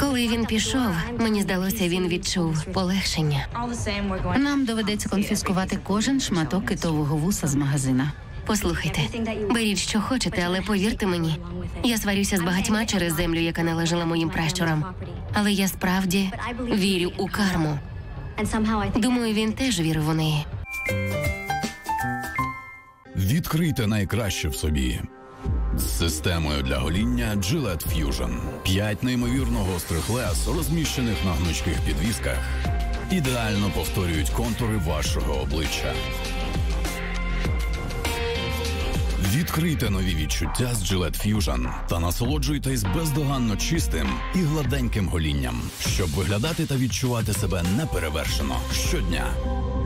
Коли він пішов, мені здалося, він відчув полегшення. Нам доведеться конфіскувати кожен шматок китового вуса з магазина. Послухайте, беріть, що хочете, але повірте мені, я сварюся з багатьма через землю, яка належала моїм пращурам. Але я справді вірю у карму. Думаю, він теж вірив у неї. Відкрийте найкраще в собі. З системою для гоління Gillette Fusion. П'ять неймовірно гострих лез, розміщених на гнучких підвісках, ідеально повторюють контури вашого обличчя. Відкрийте нові відчуття з Gillette Fusion та насолоджуйтесь бездоганно чистим і гладеньким голінням, щоб виглядати та відчувати себе неперевершено щодня.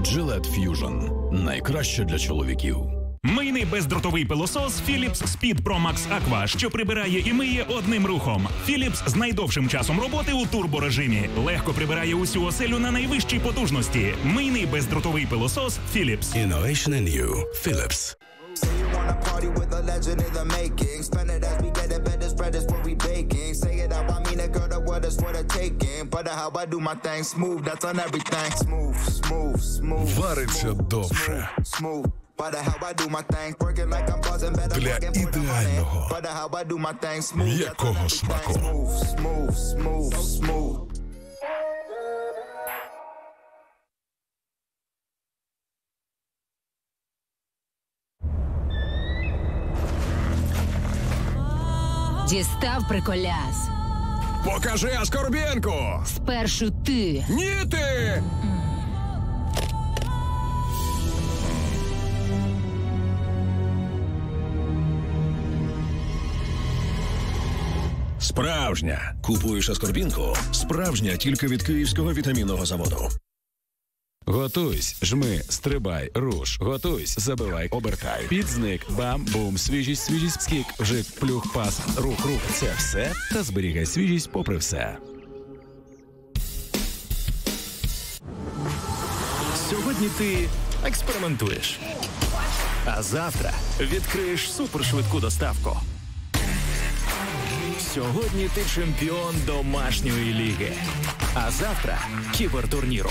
Gillette Fusion – найкраще для чоловіків. Мийний бездротовий пилосос Philips Speed Pro Max Aqua, що прибирає і миє одним рухом. Philips з найдовшим часом роботи у турборежимі. Легко прибирає усю оселю на найвищій потужності. Мийний бездротовий пилосос Philips. Innovation in you. Philips. Say you wanna party with a legend in the making. Spend it as we get it, better spread is what we baking. Say it how I mean it, girl, the word is for the taking. But how I do my thing smooth, that's on everything. Smooth, smooth, smooth. Вариться довше. Smooth. But how I do my thing, working like I'm buzzing better. Для ідеального, But how I do my thing smooth, that's on м'якого смаку. Smooth, smooth, smooth, smooth. Дістав приколяс. Покажи Аскорбєнку! Спершу ти. Ні ти! Справжня. Купуєш Аскорбінку? Справжня тільки від київського вітамінного заводу. Готуйсь, жми, стрибай, руш, готуйсь, забивай, обертай. Підзник, бам, бум, свіжість, свіжість, скік, вжик, плюх, пас, рух, рух. Це все та зберігай свіжість попри все. Сьогодні ти експериментуєш. А завтра відкриєш супершвидку доставку. Сьогодні ти чемпіон домашньої ліги. А завтра кібертурніру.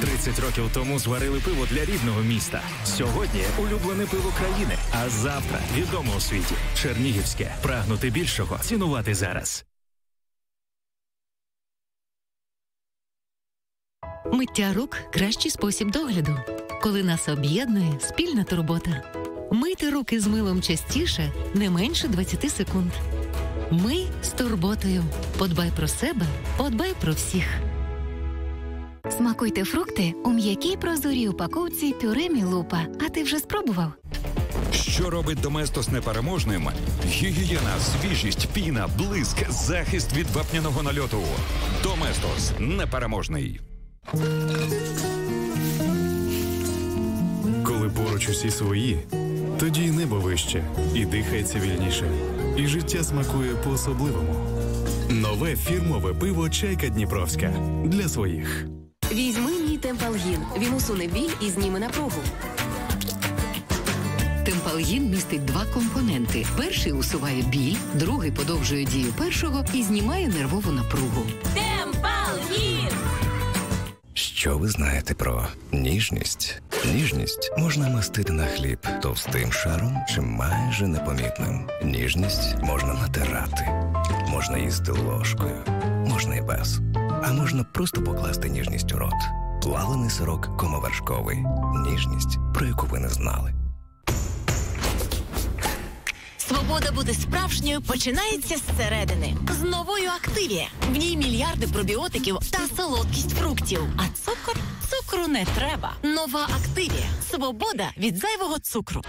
30 років тому зварили пиво для рідного міста. Сьогодні улюблене пиво країни. А завтра відомо у світі. Чернігівське. Прагнути більшого. Цінувати зараз. Миття рук кращий спосіб догляду, коли нас об'єднує спільна турбота. Мийте руки з милом частіше, не менше 20 секунд. Мий з турботою. Подбай про себе, подбай про всіх. Смакуйте фрукти у м'якій прозорій упаковці пюре лупа. А ти вже спробував? Що робить Доместос непереможним? Гігієна, свіжість, піна, блиск, захист від вапняного нальоту. Доместос непереможний. Коли поруч усі свої, тоді й небо вище, і дихається вільніше, і життя смакує по-особливому. Нове фірмове пиво Чайка Дніпровська для своїх. Візьми мій темпалгін. Він усуне біль і зніме напругу. Темпалгін містить два компоненти: перший усуває біль, другий подовжує дію першого і знімає нервову напругу. Темпалгін! Що ви знаєте про ніжність? Ніжність можна мастити на хліб товстим шаром чи майже непомітним. Ніжність можна натирати, можна їсти ложкою, можна і без. А можна просто покласти ніжність у рот. Плавлений сирок комовершковий. Ніжність, про яку ви не знали. Свобода бути справжньою починається зсередини. З новою активія. В ній мільярди пробіотиків та солодкість фруктів. А цукор цукру не треба. Нова активія. Свобода від зайвого цукру.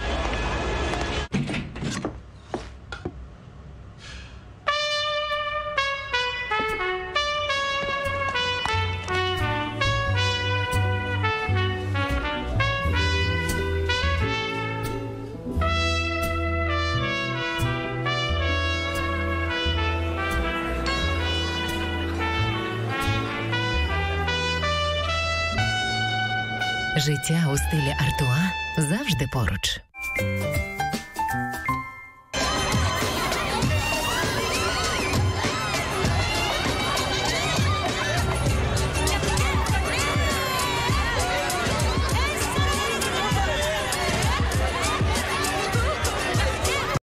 Життя у стилі Артуа завжди поруч.